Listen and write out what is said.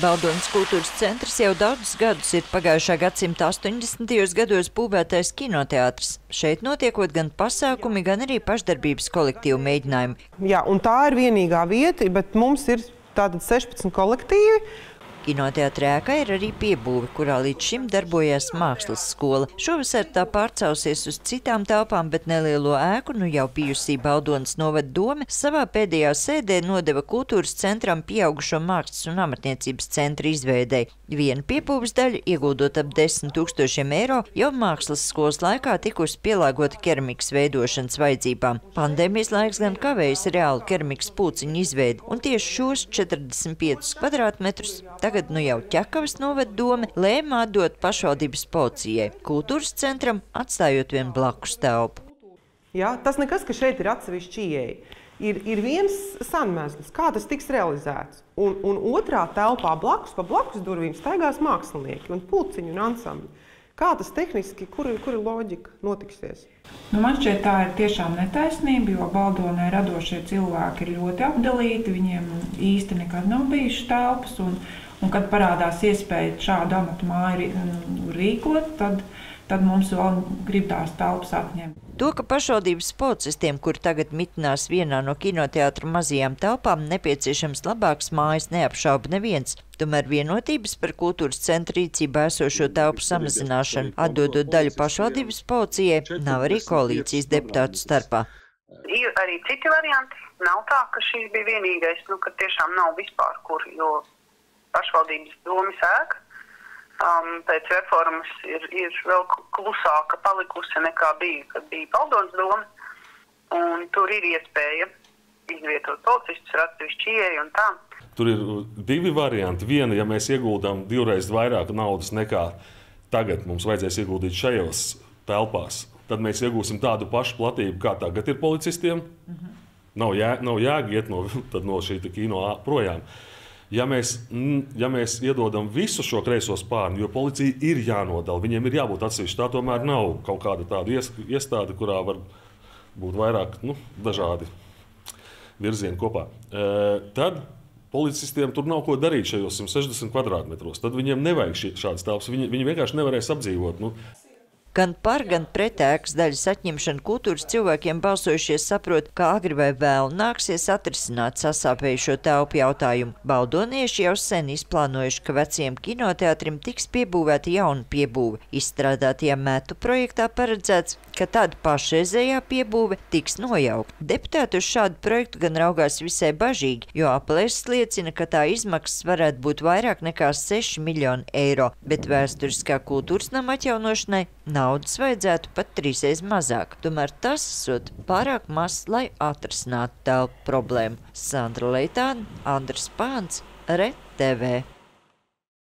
Baldonas kultūras centrs jau daudzus gadus ir pagājušā gadsimta 80. gados būvētais kinoteātris. Šeit notiekot gan pasākumi, gan arī pašdarbības kolektīvu mēģinājumi. Jā, un tā ir vienīgā vieta, bet mums ir tātad 16 kolektīvi, Kinoteātrē ēkā ir arī piebūve, kurā līdz šim darbojās mākslas skola. Šovasar tā pārcausies uz citām telpām, bet nelielo ēku, nu jau bijusī Baldonas novada doma, savā pēdējā sēdē nodeva kultūras centram pieaugušo mākslas un amatniecības centra izveidei. Viena piepūves daļa, ieguldot ap 10 tūkstošiem eiro, jau mākslas skolas laikā tikusi pielāgota keramikas veidošanas vajadzībām. Pandēmijas laiks gan kavējas reāli keramikas pūciņu izveidi, un tieši šos 45 kvadrātmetrus tagad nu jau ķekavas noved doma lēma atdot pašvaldības policijai, kultūras centram atstājot vien blakus telpu. Ja, tas nekas, ka šeit ir atsevišķi ieeja. Ir, ir viens sanmezglis, kā tas tiks realizēts. Un, un otrā telpā blakus, pa blakus durvīm staigās mākslinieki un pulciņi un ansambļi. Kā tas tehniski, kur, kur ir loģika notiksies? Nu, man šķiet, tā ir tiešām netaisnība, jo Baldonē radošie cilvēki ir ļoti apdalīti. Viņiem īsti nekad nav bijušas telpas. Un, un kad parādās iespēja šādu amatu māju rīkot, tad, tad mums vēl grib tās telpas atņemt. To, ka pašvaldības policistiem, kur tagad mitinās vienā no kinoteātra mazajām telpām, nepieciešams labāks mājas, neapšauba neviens. Tomēr vienotības par kultūras centra rīcībā esošo telpu samazināšanu, atdodot daļu pašvaldības policijai, nav arī koalīcijas deputātu starpā. Ir arī citi varianti. Nav tā, ka šis bija vienīgais, nu, ka tiešām nav vispār kur, jo pašvaldības domas ēka um, pēc reformas ir, ir vēl klusāka palikusi nekā bija, kad bija Baldonas doma. Un tur ir iespēja izvietot policistus ar atsevišķu ieeju un tā. Tur ir divi varianti. Viena, ja mēs ieguldām divreiz vairāk naudas nekā tagad mums vajadzēs ieguldīt šajos telpās, tad mēs iegūsim tādu pašu platību, kā tagad ir policistiem. Mm -hmm. Nav, jā, nav jāiet no, no šī kino projām. Uh, ja mēs, ja mēs iedodam visu šo kreiso spārnu, jo policija ir jānodala, viņiem ir jābūt atsevišķi. Tā tomēr nav kaut kāda tāda iestāde, kurā var būt vairāk nu, dažādi virzieni kopā. E, tad policistiem tur nav ko darīt šajos 160 kvadrātmetros. Tad viņiem nevajag šādas telpas. Viņi, viņi vienkārši nevarēs apdzīvot. Nu, Gan par, gan pret ēkas daļas atņemšanu kultūras cilvēkiem balsojušie saprot, ka agri vai vēl nāksies atrisināt sasāpējušo telpu jautājumu. Baldonieši jau sen izplānojuši, ka veciem kinoteātrim tiks piebūvēta jauna piebūve. Izstrādātajā metu projektā paredzēts, ka tāda pašreizējā piebūve tiks nojaukta. Deputāti uz šādu projektu gan raugās visai bažīgi, jo aplēses liecina, ka tā izmaksas varētu būt vairāk nekā 6 miljoni eiro, bet vēsturiskā kultūras nama atjaunošanai naudas vajadzētu pat trīsreiz mazāk. Tomēr tas esot pārāk maz, lai atrisinātu telpu problēmu. Sandra Leitāna, Andris Pāns, RTV.